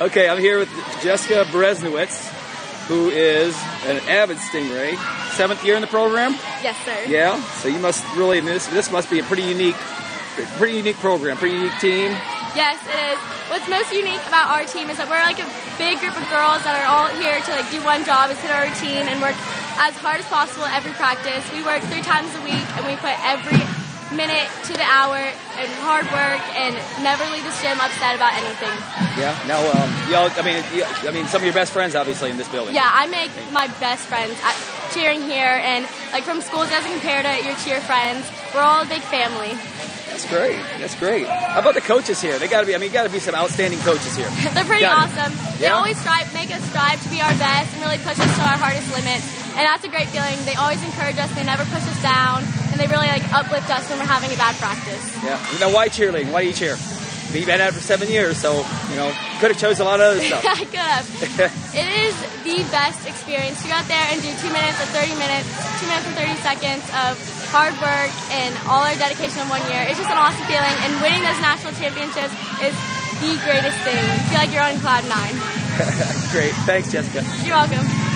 Okay, I'm here with Jessica Bereszniewicz, who is an avid Stingray. Seventh year in the program? Yes, sir. Yeah. So you must really this this must be a pretty unique, pretty unique program, pretty unique team. Yes, it is. What's most unique about our team is that we're like a big group of girls that are all here to like do one job, is hit our routine and work as hard as possible every practice. We work three times a week and we put every minute to the hour and hard work and never leave the gym upset about anything. Yeah. Now, um, y'all. I mean, I mean, some of your best friends, obviously, in this building. Yeah, I make my best friends at cheering here, and like from school doesn't compare to your cheer friends. We're all a big family. That's great. That's great. How about the coaches here? They got to be. I mean, you got to be some outstanding coaches here. They're pretty Got awesome. They Yeah? always strive, make us strive to be our best, and really push us to our hardest limits. And that's a great feeling. They always encourage us. They never push us down, and they really like uplift us when we're having a bad practice. Yeah. Now, why cheerleading? Why do you cheer? You've been at it for seven years, so you know could have chose a lot of other stuff. I could have. It is the best experience to go out there and do two minutes or 30 minutes, two minutes and 30 seconds of hard work and all our dedication in one year. It's just an awesome feeling, and winning those national championships is the greatest thing. You feel like you're on cloud nine. Great. Thanks, Jessica. You're welcome.